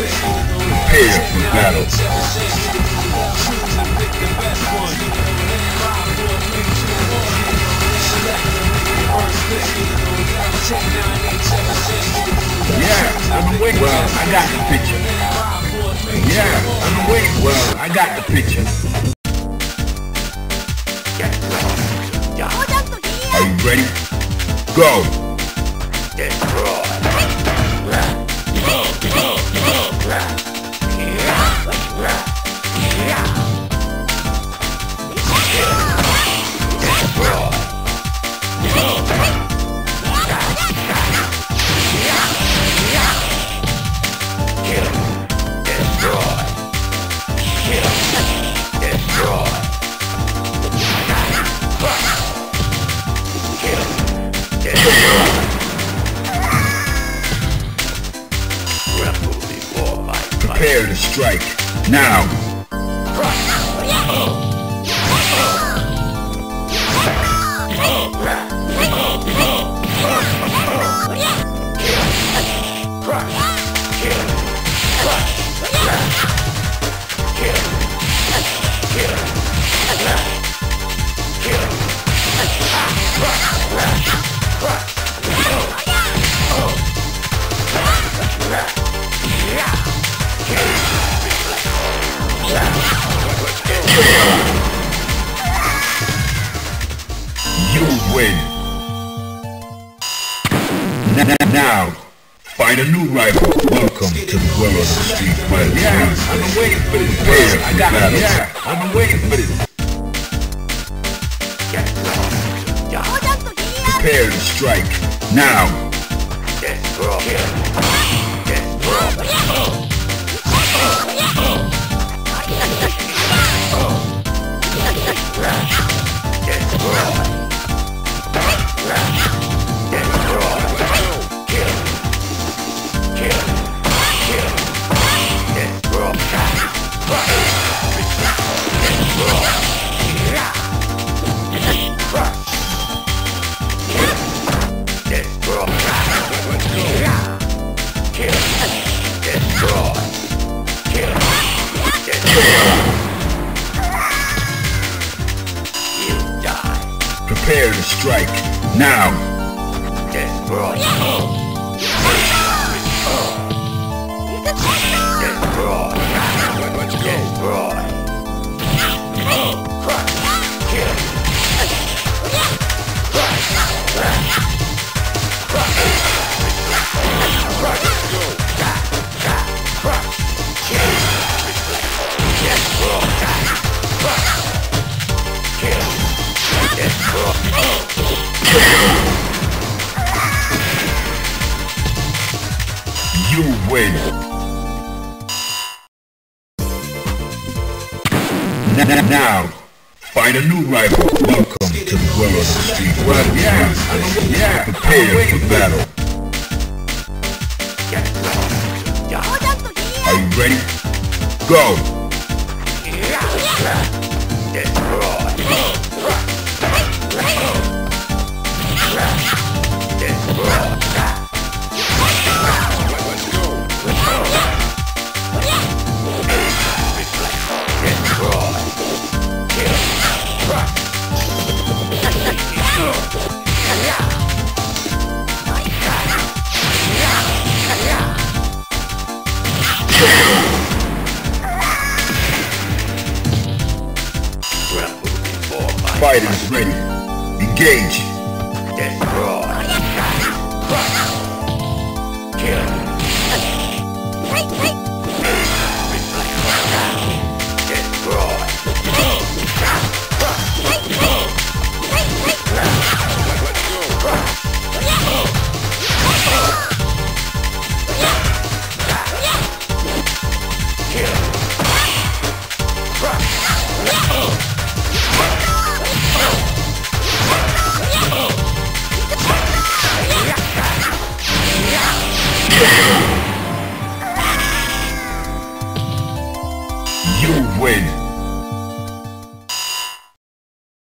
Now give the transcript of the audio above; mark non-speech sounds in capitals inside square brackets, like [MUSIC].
Prepare for battle. Yeah, I've been waiting. Well, I got the picture. Yeah, I've been waiting. Well, I got the picture. Are you ready? Go! Prepare to strike. Now! You [LAUGHS] win! Now, find a new rival. Welcome to the world of the street fighter. Yeah, I've been waiting for this. Prepare I got battle. Yeah, I've been waiting for this. Prepare to strike. Now! Prepare to strike. Now! You win! Now, find a new rival. Welcome to the world of the street. Yeah, I'm, yeah, prepare for battle. Are you ready? Go! Fighters ready. Engage. Destroy. Kill.